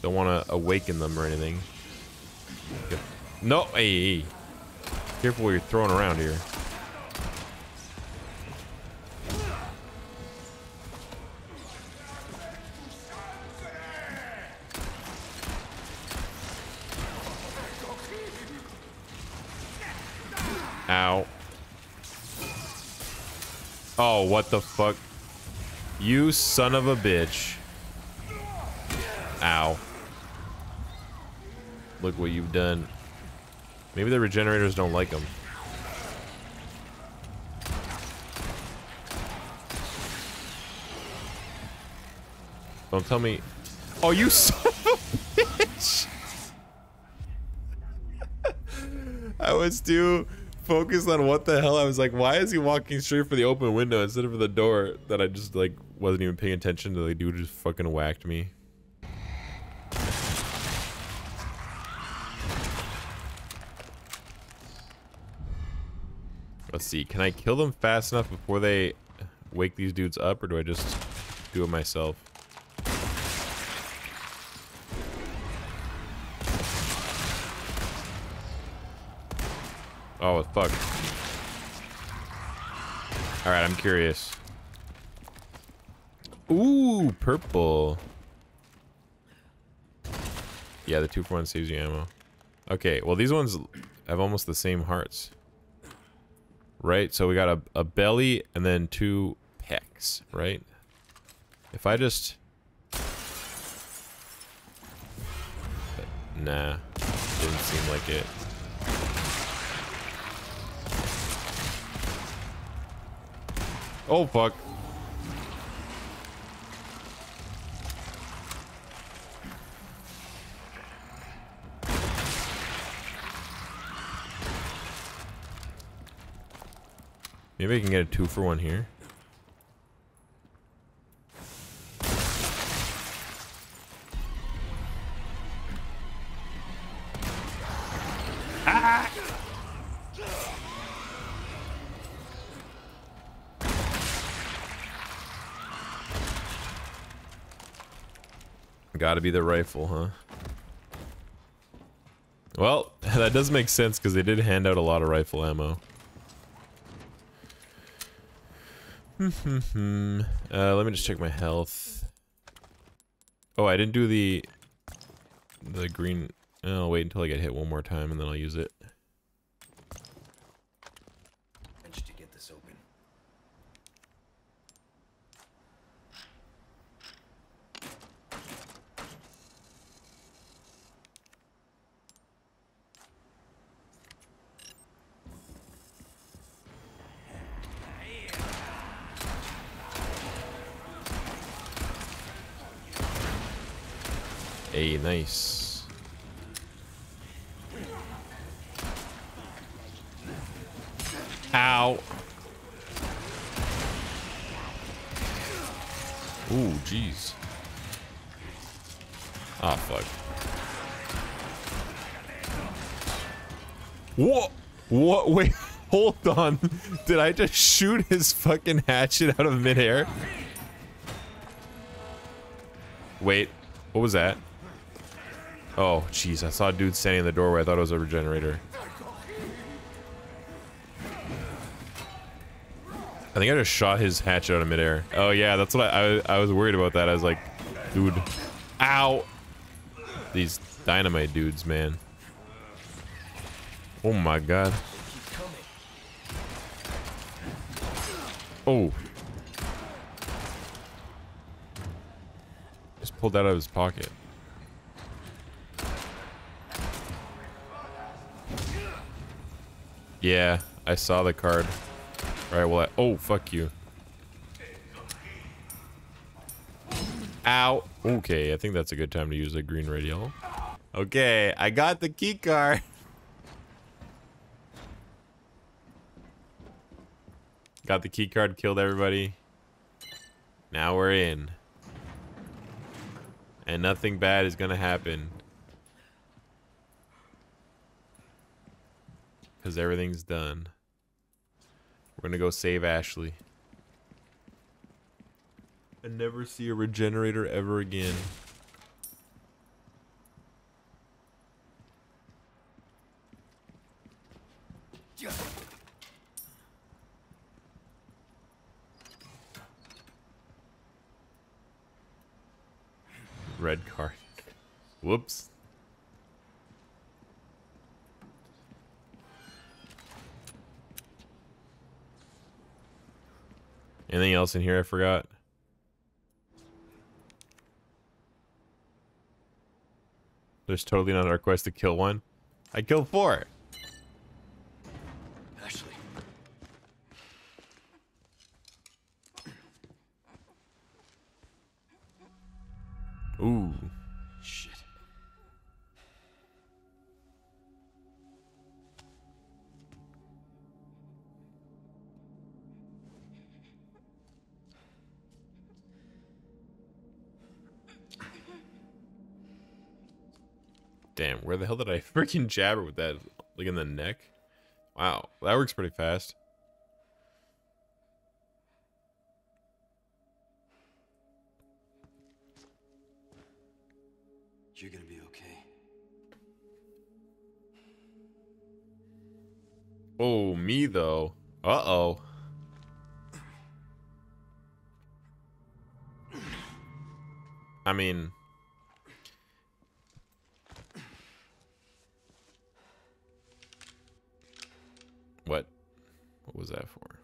Don't want to awaken them or anything. No, hey, hey. Careful what you're throwing around here. what the fuck? You son of a bitch. Ow. Look what you've done. Maybe the regenerators don't like them. Don't tell me. Oh, you son of a bitch! I was too focused on what the hell. I was like, why is he walking straight for the open window instead of the door? That I just like wasn't even paying attention to. The dude just fucking whacked me. Let's see. Can I kill them fast enough before they wake these dudes up, or do I just do it myself? Oh, fuck. Alright, I'm curious. Ooh, purple. Yeah, the two for one saves you ammo. Okay, well these ones have almost the same hearts. Right? So we got a, a belly and then two pecs, right? If I just... Nah, didn't seem like it. Oh, fuck. Maybe I can get a two for one here. Gotta be the rifle, huh? Well, that does make sense because they did hand out a lot of rifle ammo. uh, let me just check my health. Oh, I didn't do the the green. I'll wait until I get hit one more time and then I'll use it. Managed to get this open. Hey, nice. Ow. Ooh, jeez. Ah, fuck. What? What? Wait, hold on. I just shoot his fucking hatchet out of midair? Wait, what was that? Oh, jeez, I saw a dude standing in the doorway. I thought it was a regenerator. I think I just shot his hatchet out of midair. Oh yeah, that's what I, I, I was worried about that. I was like, dude, ow. These dynamite dudes, man. Oh my god. Oh. Just pulled that out of his pocket. Yeah, I saw the card. All right, well, I, oh, fuck you. Ow. Okay, I think that's a good time to use a green radial. Okay, I got the key card. Got the key card, killed everybody. Now we're in. And nothing bad is gonna happen. Because everything's done. We're gonna go save Ashley. And never see a regenerator ever again. Red card. Whoops. Anything else in here I forgot? There's totally not our quest to kill one. I killed four. Damn, where the hell did I freaking jab her with that? Like in the neck? Wow, that works pretty fast. You're gonna be okay. Oh, me though. Uh oh. I mean, what? What was that for?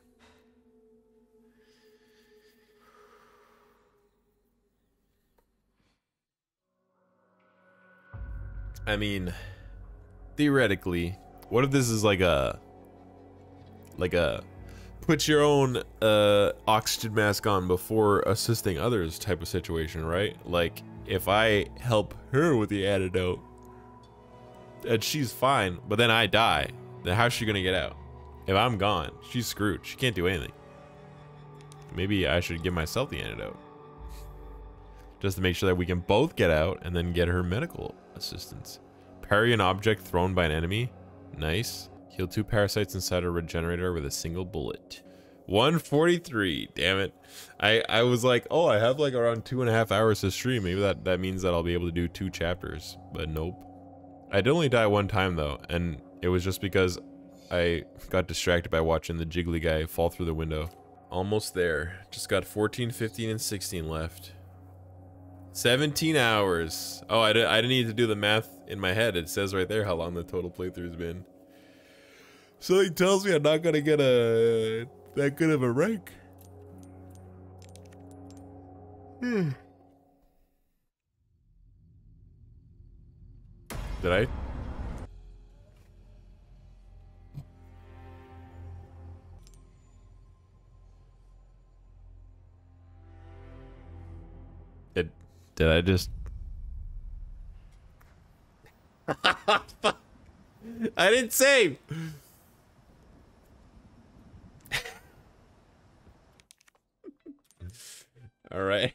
I mean, theoretically, what if this is like a like a put your own uh oxygen mask on before assisting others type of situation, right? Like if I help her with the antidote and she's fine, but then I die, then how's she gonna get out? If I'm gone, she's screwed. She can't do anything. Maybe I should give myself the antidote. Just to make sure that we can both get out and then get her medical assistance. Parry an object thrown by an enemy. Nice. Kill two parasites inside a regenerator with a single bullet. 143. Damn it. I, I was like, oh, I have like around two and a half hours to stream. Maybe that, that means that I'll be able to do two chapters. But nope. I did only die one time though. And it was just because I got distracted by watching the jiggly guy fall through the window. Almost there. Just got 14, 15, and 16 left. 17 hours. Oh, I, did, I didn't need to do the math in my head. It says right there how long the total playthrough's been. So he tells me I'm not gonna get a that good of a rank. Hmm. Did I? Did I just I didn't save. All right.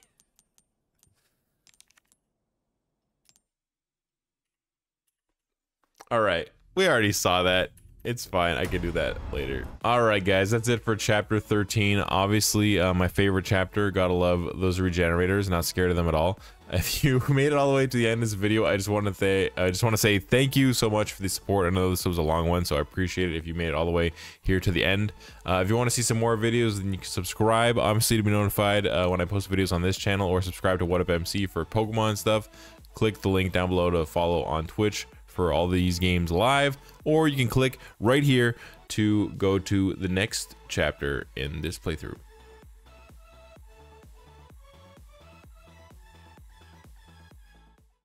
All right. We already saw that. It's fine. I can do that later. All right, guys. That's it for chapter 13. Obviously, uh, my favorite chapter. Gotta love those regenerators. Not scared of them at all. If you made it all the way to the end of this video, I just want to say I just want to say thank you so much for the support. I know this was a long one, so I appreciate it if you made it all the way here to the end. Uh, if you want to see some more videos, then you can subscribe, obviously, to be notified uh, when I post videos on this channel, or subscribe to What Up MC for Pokemon stuff. Click the link down below to follow on Twitch for all these games live, or you can click right here to go to the next chapter in this playthrough.